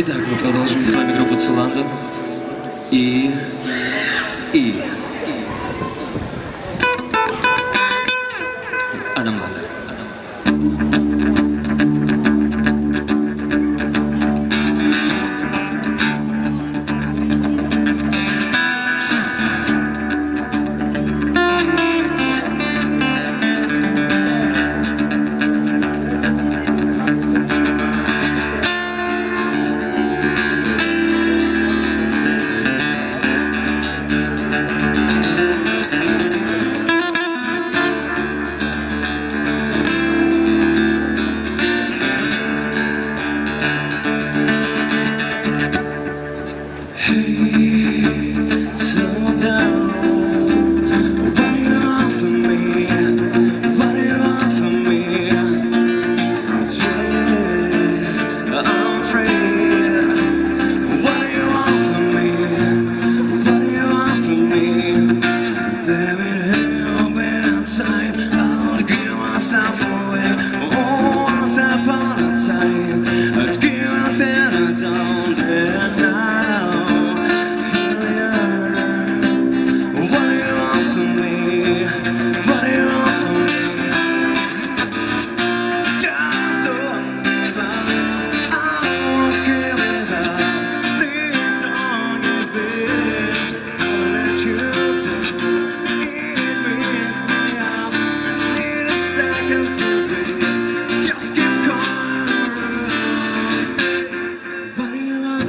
Итак, мы продолжим с вами группу Циланда. И... И... Адам Landa. Adam Landa.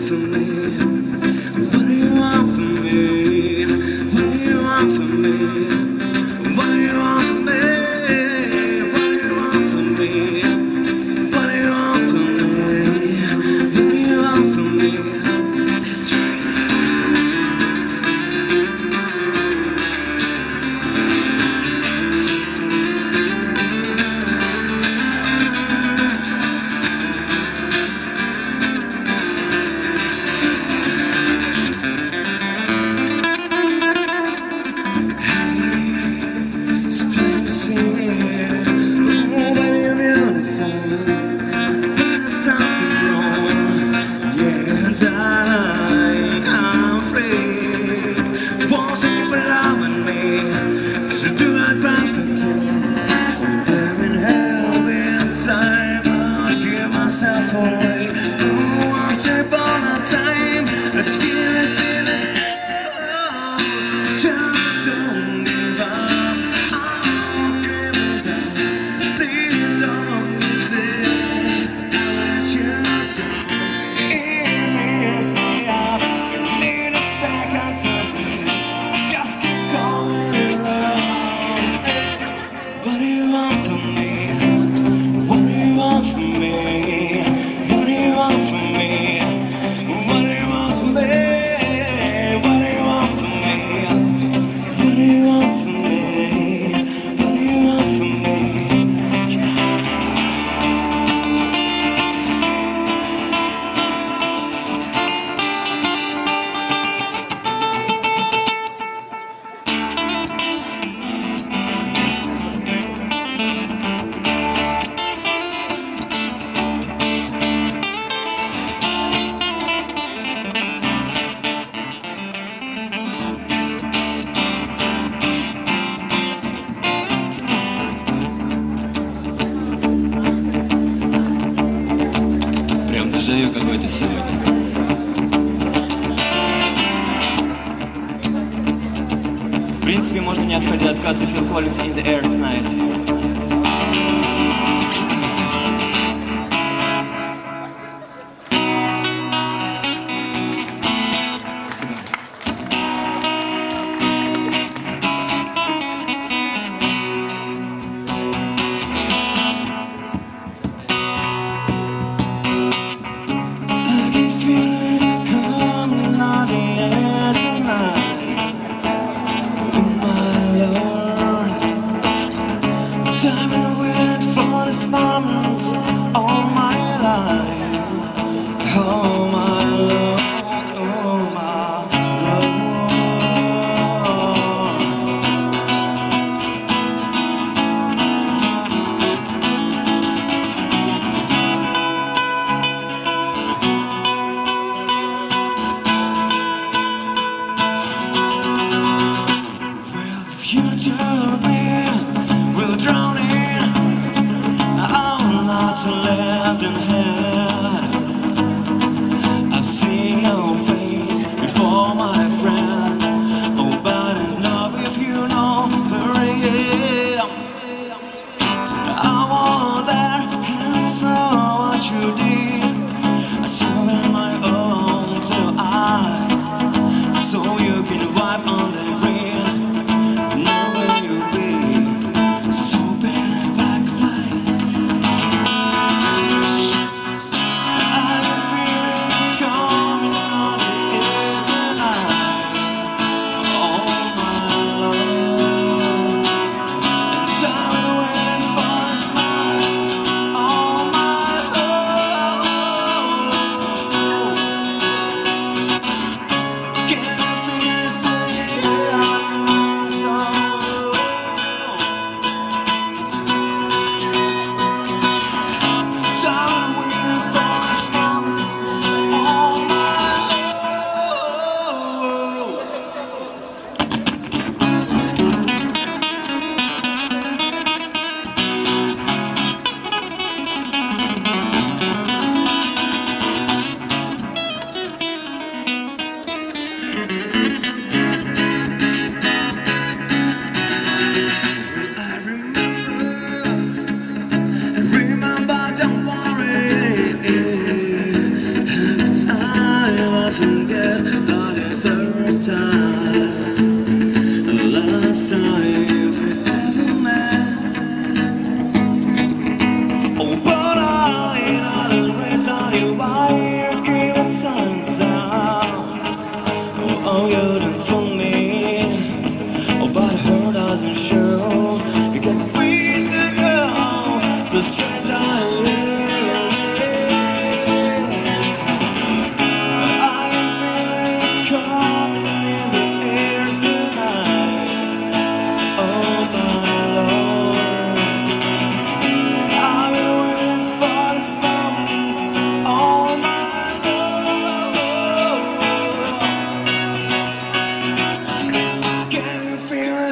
for me. free. Because the Gossyfield Collins in the air tonight. I've seen no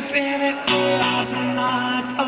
infinite worlds and not